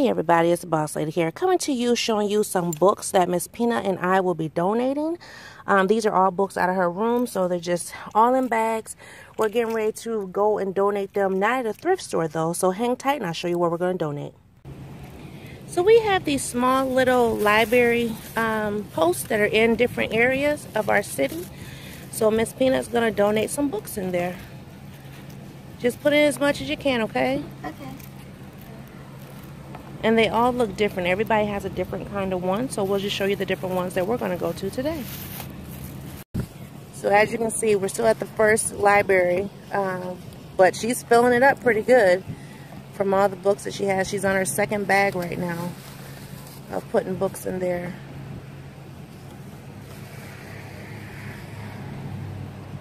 Hey everybody, it's Boss Lady here, coming to you showing you some books that Miss Peanut and I will be donating. Um, these are all books out of her room, so they're just all in bags. We're getting ready to go and donate them, not at a thrift store though, so hang tight and I'll show you where we're going to donate. So we have these small little library um, posts that are in different areas of our city. So Miss Peanut's going to donate some books in there. Just put in as much as you can, okay? Okay. And they all look different. Everybody has a different kind of one. So we'll just show you the different ones that we're going to go to today. So as you can see, we're still at the first library. Um, but she's filling it up pretty good from all the books that she has. She's on her second bag right now of putting books in there.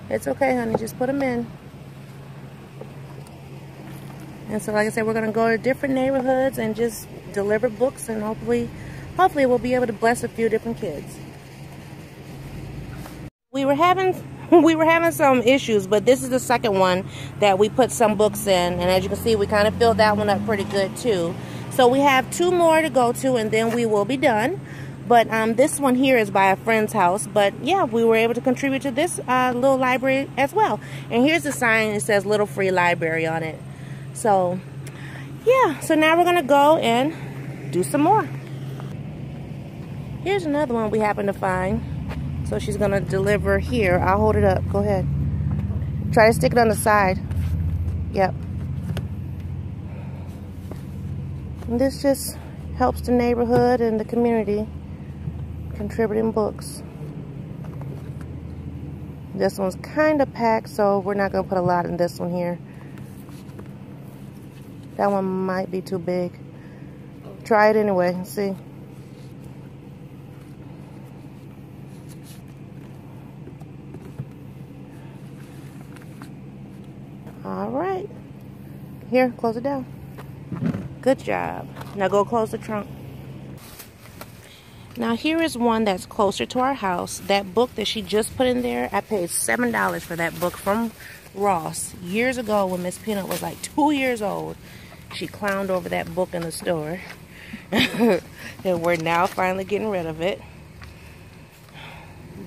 It's okay, honey. Just put them in. And so, like I said, we're going to go to different neighborhoods and just deliver books and hopefully, hopefully we'll be able to bless a few different kids. We were having we were having some issues, but this is the second one that we put some books in. And as you can see, we kind of filled that one up pretty good too. So we have two more to go to and then we will be done. But um, this one here is by a friend's house. But yeah, we were able to contribute to this uh, little library as well. And here's the sign It says Little Free Library on it. So, yeah. So now we're going to go and do some more. Here's another one we happen to find. So she's going to deliver here. I'll hold it up. Go ahead. Try to stick it on the side. Yep. And this just helps the neighborhood and the community contributing books. This one's kind of packed, so we're not going to put a lot in this one here. That one might be too big. Try it anyway and see. All right. Here, close it down. Good job. Now go close the trunk. Now here is one that's closer to our house. That book that she just put in there, I paid $7 for that book from Ross years ago when Miss Peanut was like two years old. She clowned over that book in the store. and we're now finally getting rid of it.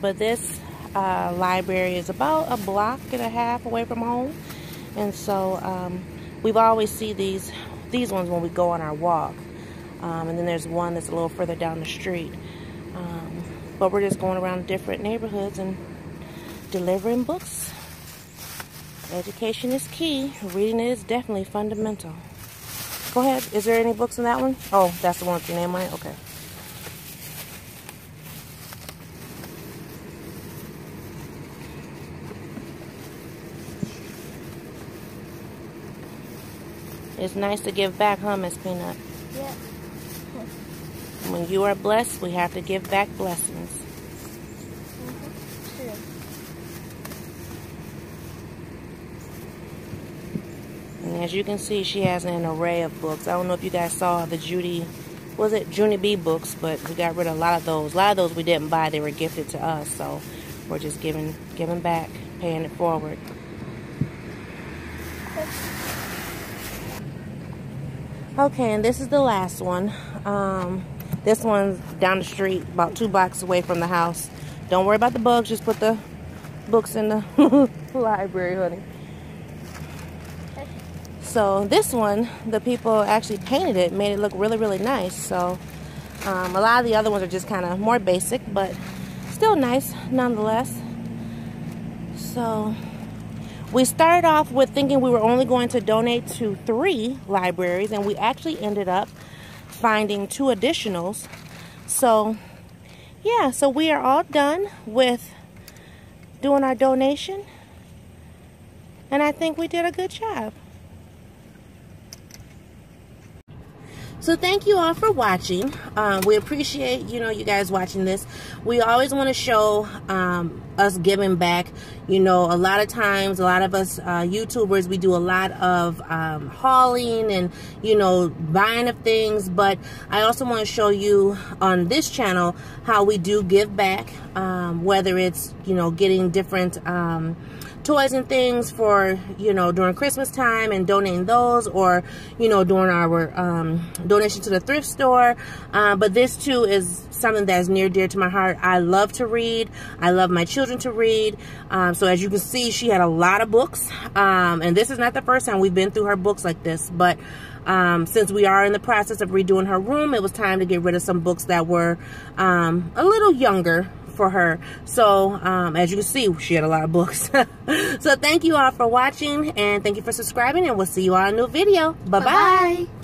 But this uh, library is about a block and a half away from home. And so um, we've always see these these ones when we go on our walk. Um, and then there's one that's a little further down the street. Um, but we're just going around different neighborhoods and delivering books. Education is key. Reading is definitely fundamental. Go ahead. Is there any books in that one? Oh, that's the one with your name on it? Okay. It's nice to give back, huh, Miss Peanut? Yeah. When you are blessed, we have to give back blessings. And as you can see, she has an array of books. I don't know if you guys saw the Judy, was it Junie B books, but we got rid of a lot of those. A lot of those we didn't buy; they were gifted to us, so we're just giving, giving back, paying it forward. Okay, and this is the last one. Um, this one's down the street, about two blocks away from the house. Don't worry about the bugs, just put the books in the library, honey. So this one, the people actually painted it, made it look really, really nice. So um, a lot of the other ones are just kind of more basic, but still nice nonetheless. So we started off with thinking we were only going to donate to three libraries, and we actually ended up finding two additionals. So yeah, so we are all done with doing our donation. And I think we did a good job. So thank you all for watching. Um, we appreciate, you know, you guys watching this. We always want to show um, us giving back. You know, a lot of times, a lot of us uh, YouTubers, we do a lot of um, hauling and, you know, buying of things. But I also want to show you on this channel how we do give back, um, whether it's, you know, getting different um, toys and things for you know during Christmas time and donating those, or you know during our um, donation to the thrift store. Uh, but this too is something that is near dear to my heart. I love to read. I love my children to read. Um, so as you can see, she had a lot of books, um, and this is not the first time we've been through her books like this, but. Um, since we are in the process of redoing her room, it was time to get rid of some books that were um, a little younger for her. So, um, as you can see, she had a lot of books. so, thank you all for watching and thank you for subscribing and we'll see you on a new video. Bye-bye.